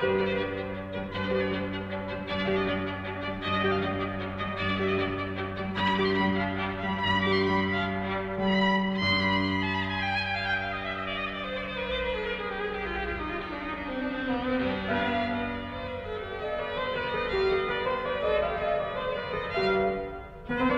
Du Luna